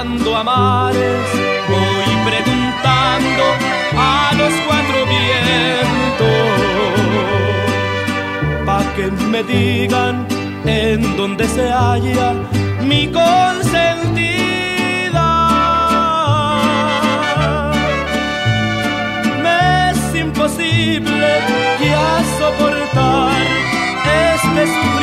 a mares, voy preguntando a los cuatro vientos, pa' que me digan en dónde se halla mi consentida. Me es imposible ya soportar este sufrimiento.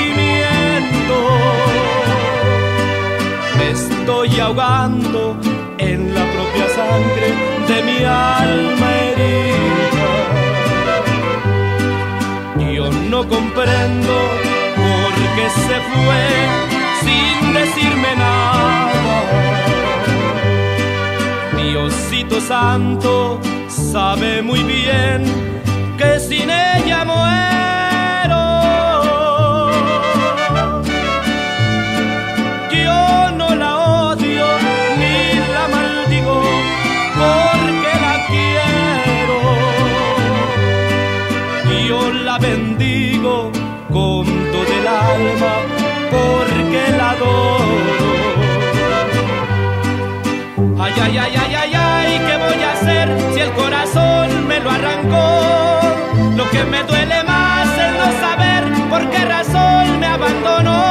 Ahogando en la propia sangre de mi alma herida. Yo no comprendo por qué se fue sin decirme nada. Diosito Santo sabe muy bien porque la adoro. Ay, ay, ay, ay, ay, ay, ¿qué voy a hacer si el corazón me lo arrancó? Lo que me duele más es no saber por qué razón me abandonó.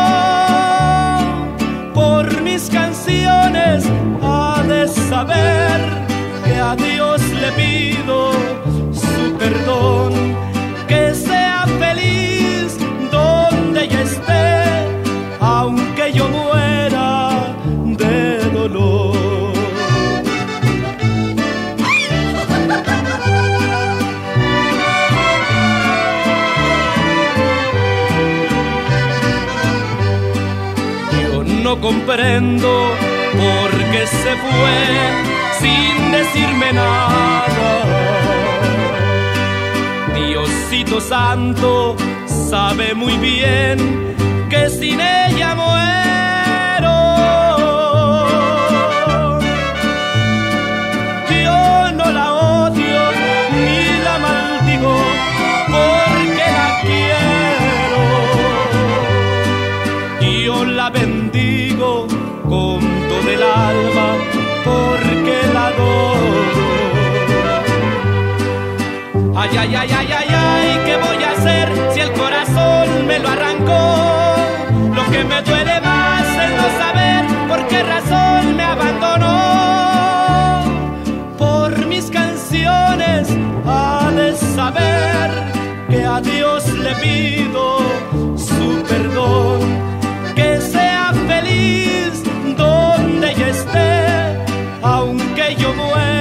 Por mis canciones ha de saber que a Dios le pido Comprendo por qué se fue sin decirme nada. Diosito Santo sabe muy bien que sin ella muero. Con todo el alma porque la adoro. Ay, ay, ay, ay, ay, ay, ¿qué voy a hacer si el corazón me lo arrancó? Lo que me duele más es no saber por qué razón me abandonó. Por mis canciones ha de saber que a Dios le pido que yo muera.